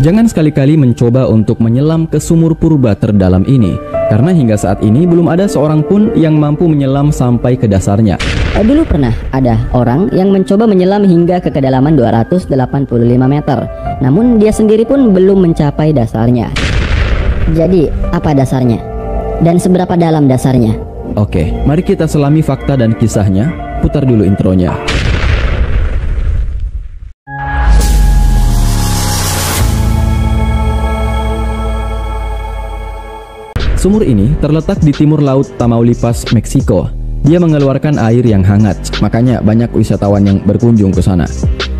Jangan sekali-kali mencoba untuk menyelam ke sumur purba terdalam ini, karena hingga saat ini belum ada seorang pun yang mampu menyelam sampai ke dasarnya. Eh, Dulu pernah ada orang yang mencoba menyelam hingga ke kedalaman 285 meter, namun dia sendiri pun belum mencapai dasarnya. Jadi, apa dasarnya? Dan seberapa dalam dasarnya? Oke, mari kita selami fakta dan kisahnya. Putar dulu intronya. Sumur ini terletak di timur laut Tamaulipas, Meksiko. Dia mengeluarkan air yang hangat, makanya banyak wisatawan yang berkunjung ke sana.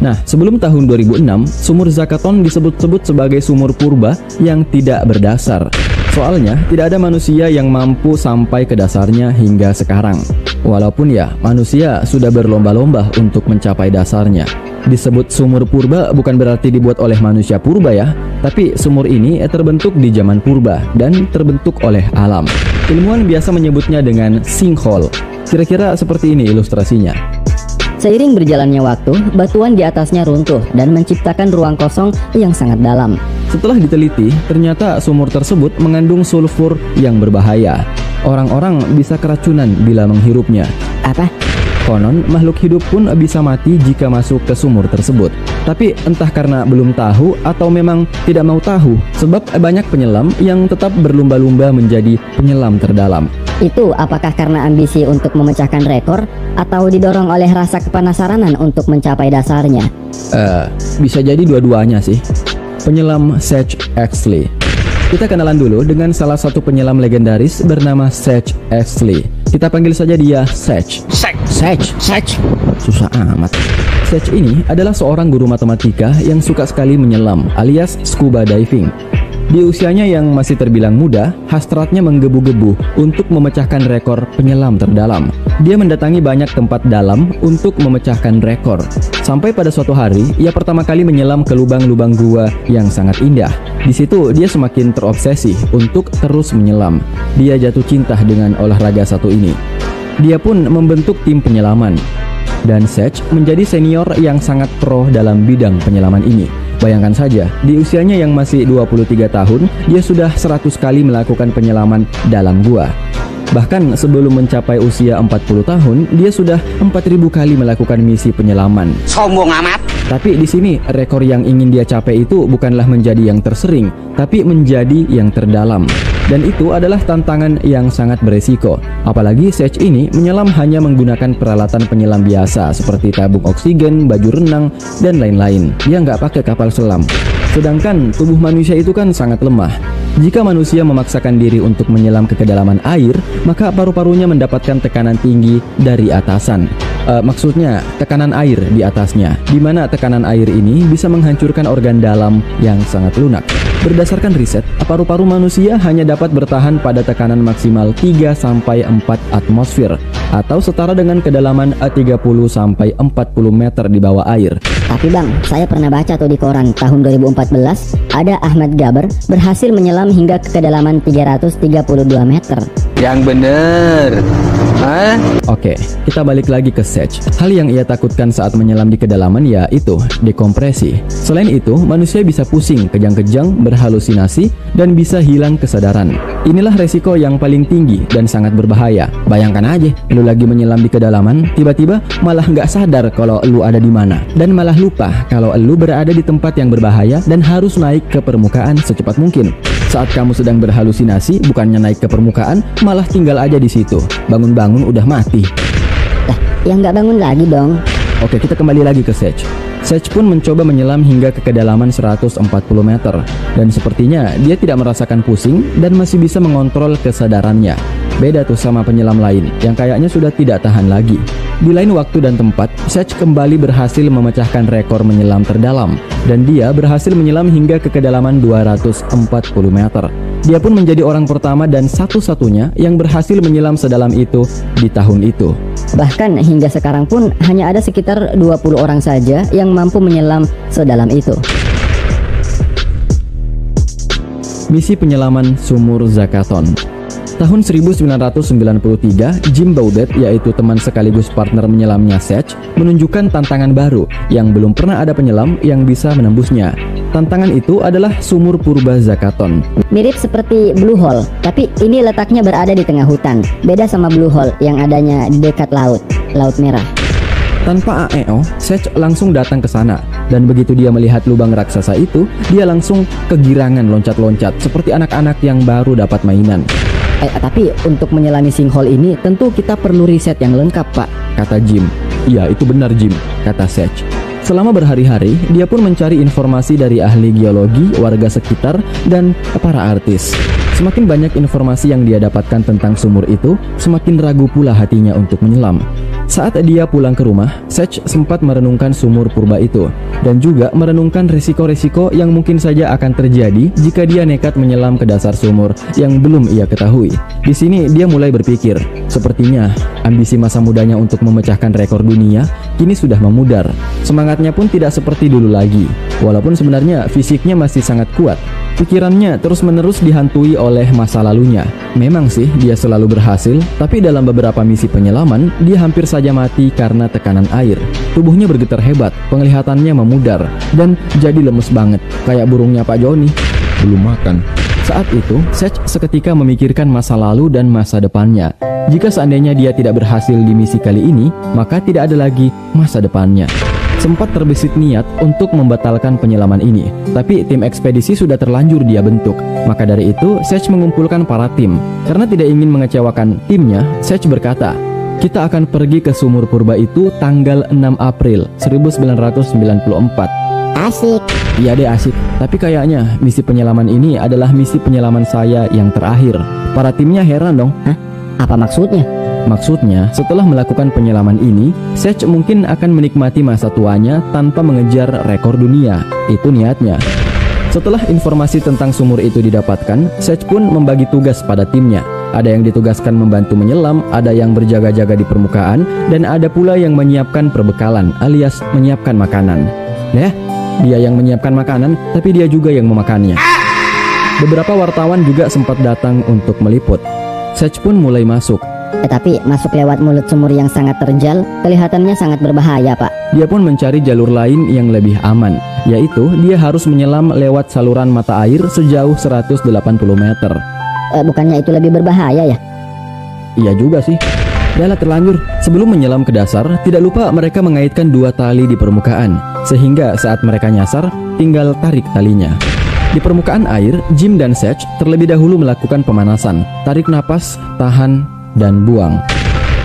Nah, sebelum tahun 2006, sumur Zakaton disebut-sebut sebagai sumur purba yang tidak berdasar. Soalnya, tidak ada manusia yang mampu sampai ke dasarnya hingga sekarang. Walaupun ya, manusia sudah berlomba-lomba untuk mencapai dasarnya. Disebut sumur purba bukan berarti dibuat oleh manusia purba ya, tapi sumur ini terbentuk di zaman purba dan terbentuk oleh alam. Ilmuwan biasa menyebutnya dengan sinkhole. Kira-kira seperti ini ilustrasinya. Seiring berjalannya waktu, batuan di atasnya runtuh dan menciptakan ruang kosong yang sangat dalam. Setelah diteliti, ternyata sumur tersebut mengandung sulfur yang berbahaya. Orang-orang bisa keracunan bila menghirupnya. Apa? Konon, makhluk hidup pun bisa mati jika masuk ke sumur tersebut. Tapi entah karena belum tahu atau memang tidak mau tahu, sebab banyak penyelam yang tetap berlumba-lumba menjadi penyelam terdalam. Itu apakah karena ambisi untuk memecahkan rekor atau didorong oleh rasa kepenasaranan untuk mencapai dasarnya? Eh, bisa jadi dua-duanya sih. Penyelam Sage Exley. Kita kenalan dulu dengan salah satu penyelam legendaris bernama Sage Exley. Kita panggil saja dia Sage. Sek, Sage, sek. susah amat. Sage ini adalah seorang guru matematika yang suka sekali menyelam alias scuba diving. Di usianya yang masih terbilang muda, hasratnya menggebu-gebu untuk memecahkan rekor penyelam terdalam. Dia mendatangi banyak tempat dalam untuk memecahkan rekor. Sampai pada suatu hari, ia pertama kali menyelam ke lubang-lubang gua yang sangat indah. Di situ, dia semakin terobsesi untuk terus menyelam. Dia jatuh cinta dengan olahraga satu ini. Dia pun membentuk tim penyelaman. Dan Sage menjadi senior yang sangat pro dalam bidang penyelaman ini. Bayangkan saja, di usianya yang masih 23 tahun, dia sudah 100 kali melakukan penyelaman dalam gua. Bahkan sebelum mencapai usia 40 tahun, dia sudah 4000 kali melakukan misi penyelaman. Sombong amat. Tapi di sini rekor yang ingin dia capai itu bukanlah menjadi yang tersering, tapi menjadi yang terdalam. Dan itu adalah tantangan yang sangat beresiko. Apalagi Sage ini menyelam hanya menggunakan peralatan penyelam biasa seperti tabung oksigen, baju renang, dan lain-lain. Dia nggak pakai kapal selam. Sedangkan tubuh manusia itu kan sangat lemah. Jika manusia memaksakan diri untuk menyelam ke kedalaman air, maka paru-parunya mendapatkan tekanan tinggi dari atasan. Eh, maksudnya tekanan air di atasnya, di mana tekanan air ini bisa menghancurkan organ dalam yang sangat lunak. Berdasarkan riset, paru-paru manusia hanya dapat bertahan pada tekanan maksimal 3 sampai 4 atmosfer atau setara dengan kedalaman 30 sampai 40 meter di bawah air. Tapi bang, saya pernah baca tuh di koran tahun 2014 ada Ahmad Gaber berhasil menyelam hingga ke kedalaman 332 meter. Yang bener. Hah? Oke, kita balik lagi ke Sage. Hal yang ia takutkan saat menyelam di kedalaman yaitu dekompresi. Selain itu, manusia bisa pusing, kejang-kejang, berhalusinasi, dan bisa hilang kesadaran. Inilah resiko yang paling tinggi dan sangat berbahaya. Bayangkan aja, lu lagi menyelam di kedalaman, tiba-tiba malah nggak sadar kalau lu ada di mana. Dan malah lupa kalau lu berada di tempat yang berbahaya dan harus naik ke permukaan secepat mungkin. Saat kamu sedang berhalusinasi, bukannya naik ke permukaan, malah tinggal aja di situ. Bangun-bangun udah mati. Lah, ya nggak bangun lagi dong. Oke, kita kembali lagi ke Sage. Sage pun mencoba menyelam hingga ke kedalaman 140 meter dan sepertinya dia tidak merasakan pusing dan masih bisa mengontrol kesadarannya. Beda tuh sama penyelam lain yang kayaknya sudah tidak tahan lagi. Di lain waktu dan tempat, Sage kembali berhasil memecahkan rekor menyelam terdalam dan dia berhasil menyelam hingga ke kedalaman 240 meter. Dia pun menjadi orang pertama dan satu-satunya yang berhasil menyelam sedalam itu di tahun itu. Bahkan hingga sekarang pun hanya ada sekitar 20 orang saja yang mampu menyelam sedalam itu. Misi penyelaman sumur Zakaton Tahun 1993, Jim Baudet, yaitu teman sekaligus partner menyelamnya Seth, menunjukkan tantangan baru yang belum pernah ada penyelam yang bisa menembusnya. Tantangan itu adalah sumur purba Zakaton. Mirip seperti Blue Hole, tapi ini letaknya berada di tengah hutan. Beda sama Blue Hole yang adanya di dekat laut, Laut Merah. Tanpa AEO, Seth langsung datang ke sana dan begitu dia melihat lubang raksasa itu, dia langsung kegirangan loncat-loncat seperti anak-anak yang baru dapat mainan. Eh, tapi untuk menyelami sinkhole ini tentu kita perlu riset yang lengkap, Pak. Kata Jim. Iya, itu benar Jim, kata Seth. Selama berhari-hari, dia pun mencari informasi dari ahli geologi, warga sekitar, dan para artis. Semakin banyak informasi yang dia dapatkan tentang sumur itu, semakin ragu pula hatinya untuk menyelam. Saat dia pulang ke rumah, Seth sempat merenungkan sumur purba itu dan juga merenungkan risiko-risiko yang mungkin saja akan terjadi jika dia nekat menyelam ke dasar sumur yang belum ia ketahui. Di sini dia mulai berpikir, sepertinya ambisi masa mudanya untuk memecahkan rekor dunia kini sudah memudar. Semangatnya pun tidak seperti dulu lagi, walaupun sebenarnya fisiknya masih sangat kuat. Pikirannya terus-menerus dihantui oleh masa lalunya. Memang sih dia selalu berhasil, tapi dalam beberapa misi penyelaman, dia hampir saja mati karena tekanan air. Tubuhnya bergetar hebat, penglihatannya memudar, dan jadi lemes banget, kayak burungnya Pak Joni. Belum makan. Saat itu, Seth seketika memikirkan masa lalu dan masa depannya. Jika seandainya dia tidak berhasil di misi kali ini, maka tidak ada lagi masa depannya sempat terbesit niat untuk membatalkan penyelaman ini, tapi tim ekspedisi sudah terlanjur dia bentuk. Maka dari itu, Seth mengumpulkan para tim. Karena tidak ingin mengecewakan timnya, Seth berkata, kita akan pergi ke sumur purba itu tanggal 6 April 1994. Asik. Iya deh asik, tapi kayaknya misi penyelaman ini adalah misi penyelaman saya yang terakhir. Para timnya heran dong. Hah? Apa maksudnya? Maksudnya, setelah melakukan penyelaman ini, Seth mungkin akan menikmati masa tuanya tanpa mengejar rekor dunia. Itu niatnya. Setelah informasi tentang sumur itu didapatkan, Seth pun membagi tugas pada timnya. Ada yang ditugaskan membantu menyelam, ada yang berjaga-jaga di permukaan, dan ada pula yang menyiapkan perbekalan alias menyiapkan makanan. Nah, dia yang menyiapkan makanan, tapi dia juga yang memakannya. Beberapa wartawan juga sempat datang untuk meliput. Seth pun mulai masuk, tetapi masuk lewat mulut sumur yang sangat terjal kelihatannya sangat berbahaya, Pak. Dia pun mencari jalur lain yang lebih aman, yaitu dia harus menyelam lewat saluran mata air sejauh 180 meter. Eh, bukannya itu lebih berbahaya ya? Iya juga sih. Yalah terlanjur, sebelum menyelam ke dasar, tidak lupa mereka mengaitkan dua tali di permukaan, sehingga saat mereka nyasar, tinggal tarik talinya. Di permukaan air, Jim dan Seth terlebih dahulu melakukan pemanasan, tarik napas, tahan, dan buang.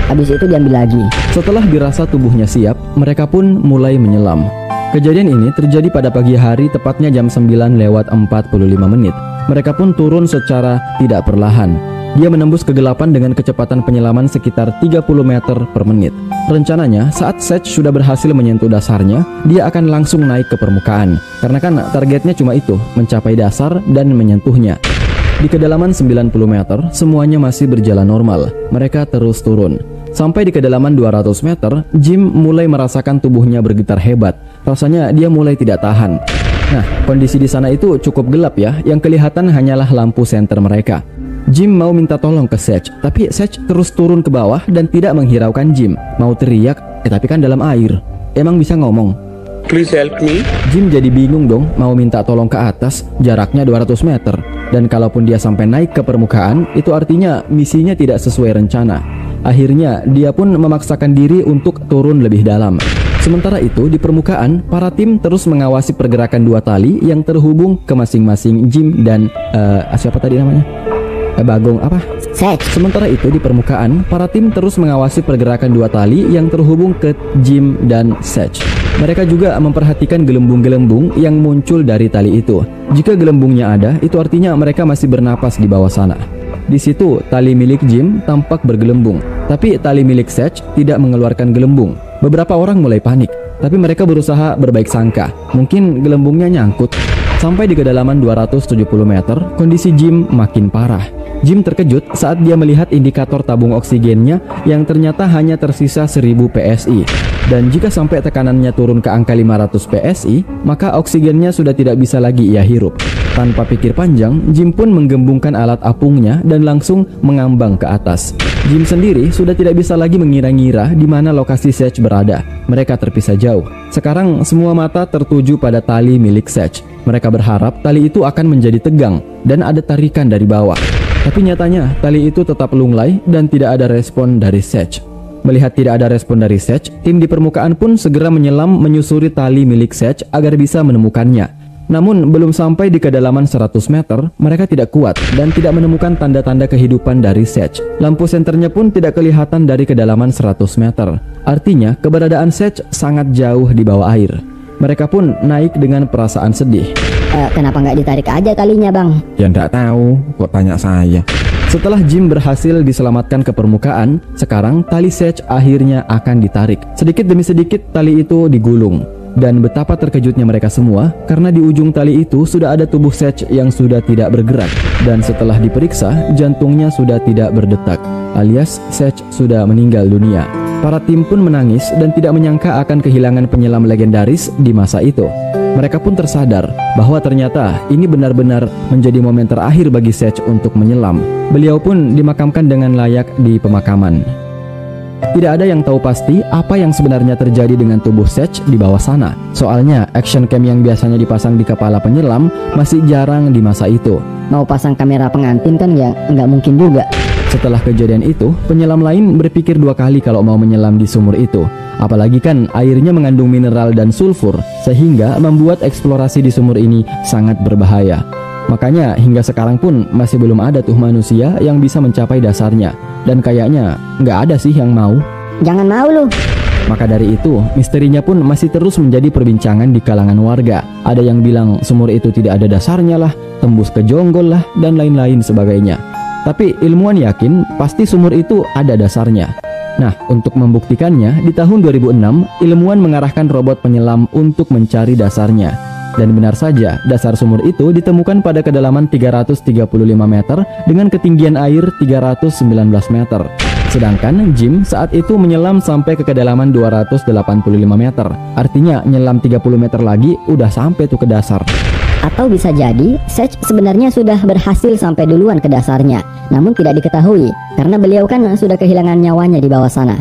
Habis itu diambil lagi. Setelah dirasa tubuhnya siap, mereka pun mulai menyelam. Kejadian ini terjadi pada pagi hari tepatnya jam 9 lewat 45 menit. Mereka pun turun secara tidak perlahan. Dia menembus kegelapan dengan kecepatan penyelaman sekitar 30 meter per menit. Rencananya, saat Seth sudah berhasil menyentuh dasarnya, dia akan langsung naik ke permukaan. Karena kan targetnya cuma itu, mencapai dasar dan menyentuhnya. Di kedalaman 90 meter, semuanya masih berjalan normal. Mereka terus turun. Sampai di kedalaman 200 meter, Jim mulai merasakan tubuhnya bergetar hebat. Rasanya dia mulai tidak tahan. Nah, kondisi di sana itu cukup gelap ya, yang kelihatan hanyalah lampu senter mereka. Jim mau minta tolong ke Seth, tapi Seth terus turun ke bawah dan tidak menghiraukan Jim. Mau teriak, eh tapi kan dalam air. Emang bisa ngomong? Please help me. Jim jadi bingung dong mau minta tolong ke atas, jaraknya 200 meter. Dan kalaupun dia sampai naik ke permukaan, itu artinya misinya tidak sesuai rencana. Akhirnya, dia pun memaksakan diri untuk turun lebih dalam. Sementara itu, di permukaan, para tim terus mengawasi pergerakan dua tali yang terhubung ke masing-masing Jim dan uh, siapa tadi namanya? Eh, Bagong apa? Set. Sementara itu di permukaan, para tim terus mengawasi pergerakan dua tali yang terhubung ke Jim dan Seth. Mereka juga memperhatikan gelembung-gelembung yang muncul dari tali itu. Jika gelembungnya ada, itu artinya mereka masih bernapas di bawah sana. Di situ, tali milik Jim tampak bergelembung, tapi tali milik Seth tidak mengeluarkan gelembung. Beberapa orang mulai panik, tapi mereka berusaha berbaik sangka. Mungkin gelembungnya nyangkut. Sampai di kedalaman 270 meter, kondisi Jim makin parah. Jim terkejut saat dia melihat indikator tabung oksigennya yang ternyata hanya tersisa 1000 PSI. Dan jika sampai tekanannya turun ke angka 500 PSI, maka oksigennya sudah tidak bisa lagi ia hirup. Tanpa pikir panjang, Jim pun menggembungkan alat apungnya dan langsung mengambang ke atas. Jim sendiri sudah tidak bisa lagi mengira-ngira di mana lokasi Sage berada. Mereka terpisah jauh. Sekarang semua mata tertuju pada tali milik Sage. Mereka berharap tali itu akan menjadi tegang dan ada tarikan dari bawah. Tapi nyatanya tali itu tetap lunglai dan tidak ada respon dari Sage. Melihat tidak ada respon dari Sage, tim di permukaan pun segera menyelam menyusuri tali milik Sage agar bisa menemukannya. Namun belum sampai di kedalaman 100 meter, mereka tidak kuat dan tidak menemukan tanda-tanda kehidupan dari Sage. Lampu senternya pun tidak kelihatan dari kedalaman 100 meter. Artinya, keberadaan Sage sangat jauh di bawah air. Mereka pun naik dengan perasaan sedih. Uh, kenapa nggak ditarik aja talinya bang? Ya nggak tahu, kok tanya saya. Setelah Jim berhasil diselamatkan ke permukaan, sekarang tali Sage akhirnya akan ditarik. Sedikit demi sedikit tali itu digulung. Dan betapa terkejutnya mereka semua karena di ujung tali itu sudah ada tubuh Sage yang sudah tidak bergerak dan setelah diperiksa jantungnya sudah tidak berdetak alias Sage sudah meninggal dunia. Para tim pun menangis dan tidak menyangka akan kehilangan penyelam legendaris di masa itu. Mereka pun tersadar bahwa ternyata ini benar-benar menjadi momen terakhir bagi Sage untuk menyelam. Beliau pun dimakamkan dengan layak di pemakaman. Tidak ada yang tahu pasti apa yang sebenarnya terjadi dengan tubuh Sage di bawah sana. Soalnya action cam yang biasanya dipasang di kepala penyelam masih jarang di masa itu. Mau pasang kamera pengantin kan ya nggak mungkin juga. Setelah kejadian itu, penyelam lain berpikir dua kali kalau mau menyelam di sumur itu. Apalagi kan airnya mengandung mineral dan sulfur, sehingga membuat eksplorasi di sumur ini sangat berbahaya. Makanya hingga sekarang pun masih belum ada tuh manusia yang bisa mencapai dasarnya. Dan kayaknya nggak ada sih yang mau. Jangan mau lu. Maka dari itu, misterinya pun masih terus menjadi perbincangan di kalangan warga. Ada yang bilang sumur itu tidak ada dasarnya lah, tembus ke jonggol lah, dan lain-lain sebagainya. Tapi ilmuwan yakin pasti sumur itu ada dasarnya. Nah, untuk membuktikannya, di tahun 2006, ilmuwan mengarahkan robot penyelam untuk mencari dasarnya. Dan benar saja, dasar sumur itu ditemukan pada kedalaman 335 meter dengan ketinggian air 319 meter. Sedangkan Jim saat itu menyelam sampai ke kedalaman 285 meter. Artinya nyelam 30 meter lagi udah sampai tuh ke dasar. Atau bisa jadi Sage sebenarnya sudah berhasil sampai duluan ke dasarnya, namun tidak diketahui karena beliau kan sudah kehilangan nyawanya di bawah sana.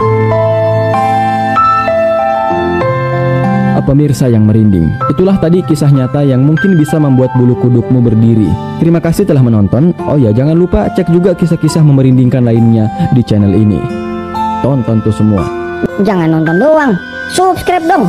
pemirsa yang merinding. Itulah tadi kisah nyata yang mungkin bisa membuat bulu kudukmu berdiri. Terima kasih telah menonton. Oh ya, jangan lupa cek juga kisah-kisah memerindingkan lainnya di channel ini. Tonton tuh semua. Jangan nonton doang, subscribe dong.